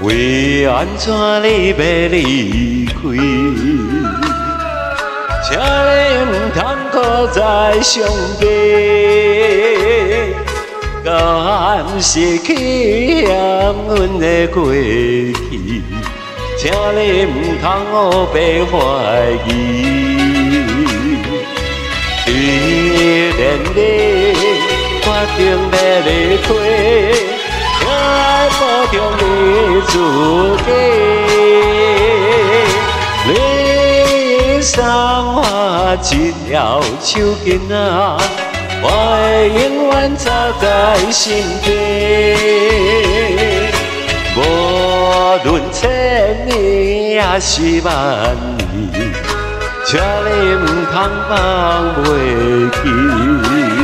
为安怎你要离开？请你唔通搁再伤悲，甘失去？嫌阮的过去，请你唔通黑白怀疑。虽然你决定要离开。我保重你自己，你送我一条手巾仔，我会永远扎在心底。无论千年也是万年，请你唔通放袂记。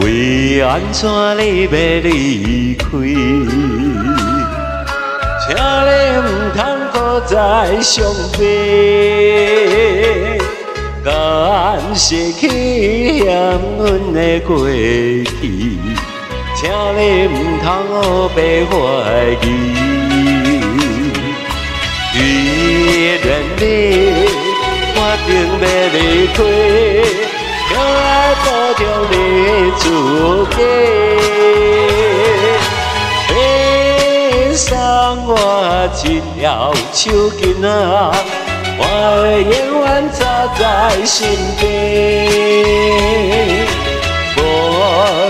为安怎你要离开？请你唔通搁再伤悲，甘失去嫌阮的过去，请你唔通黑白怀疑。虽然你决定要离开。我爱保重你自己，你送我一条手巾仔，我会永远扎在心底。无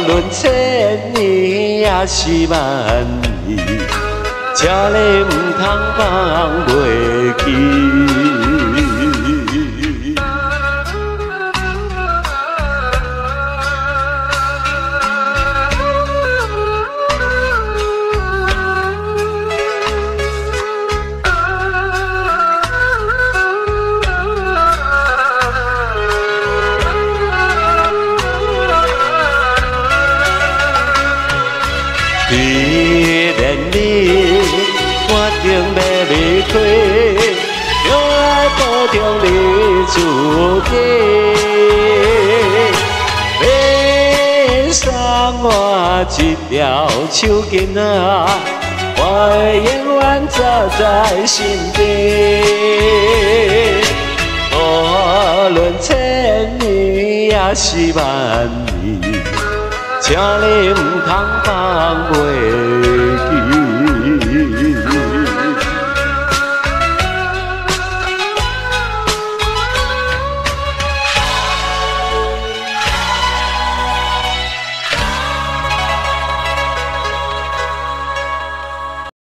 论千年也是万年，请你唔通放袂记。虽然你决定要离开，就爱保重你自己。你送我一条手巾仔，我会永远扎在心底。无论千年也是万年，请你唔通放袂